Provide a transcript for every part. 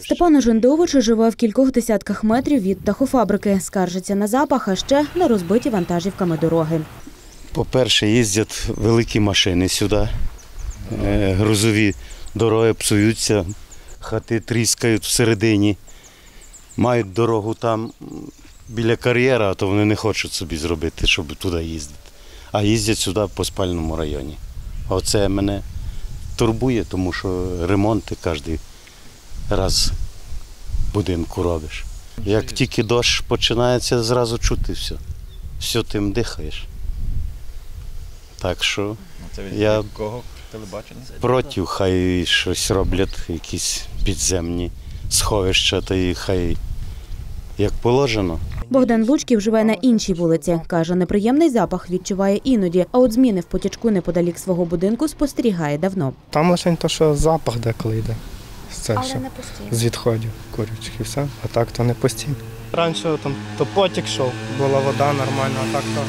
Степан Ожендович живе в кількох десятках метрів від птахофабрики. Скаржиться на запах, а ще на розбиті вантажівками дороги. По-перше, їздять великі машини сюди, е, грузові дороги псуються, хати тріскають всередині, мають дорогу там біля кар'єра, а то вони не хочуть собі зробити, щоб туди їздити. А їздять сюди по спальному районі. Оце мене турбує, тому що ремонти кожен раз будинку робиш. Як тільки дощ починається, зразу чути все. Все тим дихаєш. Так що Це від Я- кого телебачення? проти хай щось роблять, якісь підземні сховища, та і хай як положено. Богдан Лучків живе на іншій вулиці. Каже, неприємний запах відчуває іноді, а от зміни в потічку неподалік свого будинку спостерігає давно. Там лише то, що запах деколи йде. Це все. З відходів курючих і все. А так то не постійно. Раніше там то потік йшов, була вода нормальна, а так то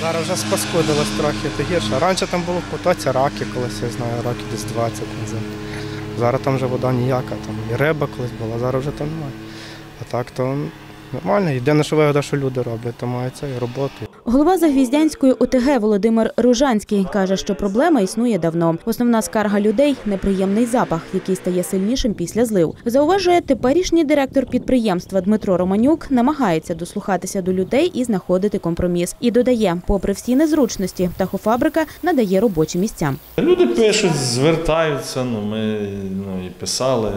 зараз вже спаскудилось трохи, то гірше. Раніше там було в потоці раки, колись я знаю, раки десь 20 назад. Зараз там вже вода ніяка, там і риба колись була, зараз вже там немає. А так то нормально. Єдине, що вигода, що люди роблять, то мають це і роботу. Голова Загвіздянської ОТГ Володимир Ружанський каже, що проблема існує давно. Основна скарга людей неприємний запах, який стає сильнішим після злив. Зауважує теперішній директор підприємства Дмитро Романюк намагається дослухатися до людей і знаходити компроміс. І додає, попри всі незручності, птахофабрика надає робочі місця. Люди пишуть, звертаються, ну ми ну, і писали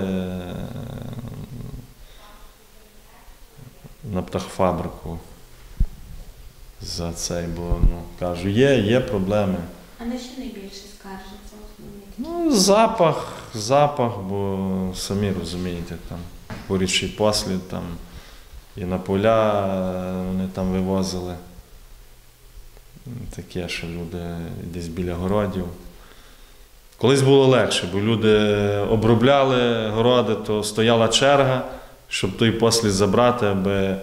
на птахофабрику за цей, бо ну, кажу, є, є проблеми. А на що найбільше скаржиться? Ну, запах, запах, бо самі розумієте, там горічий послід, там і на поля е, вони там вивозили. Таке, що люди десь біля городів. Колись було легше, бо люди обробляли городи, то стояла черга, щоб той послід забрати, аби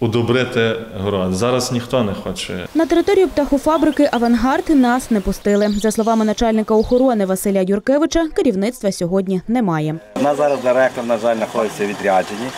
удобрити город. Зараз ніхто не хоче На територію птахофабрики Авангард нас не пустили. За словами начальника охорони Василя Юркевича, керівництва сьогодні немає. У нас зараз директор, на жаль, знаходиться в відрядженні.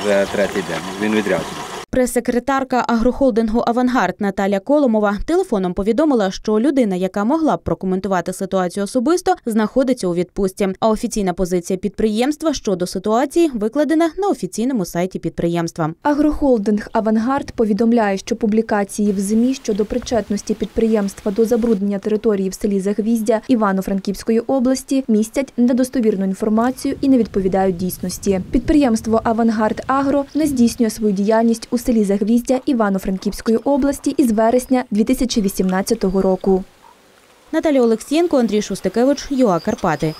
Вже третій день. Він відряджений. Прес-секретарка агрохолдингу Авангард Наталя Коломова телефоном повідомила, що людина, яка могла б прокоментувати ситуацію особисто, знаходиться у відпустці. А офіційна позиція підприємства щодо ситуації викладена на офіційному сайті підприємства. Агрохолдинг Авангард повідомляє, що публікації в ЗМІ щодо причетності підприємства до забруднення території в селі Загвіздя Івано-Франківської області містять недостовірну інформацію і не відповідають дійсності. Підприємство Авангард Агро не здійснює свою діяльність у селі Загвіздя Івано-Франківської області із вересня 2018 року. Наталя Олексієнко, Андрій Шустикевич, ЮА Карпати.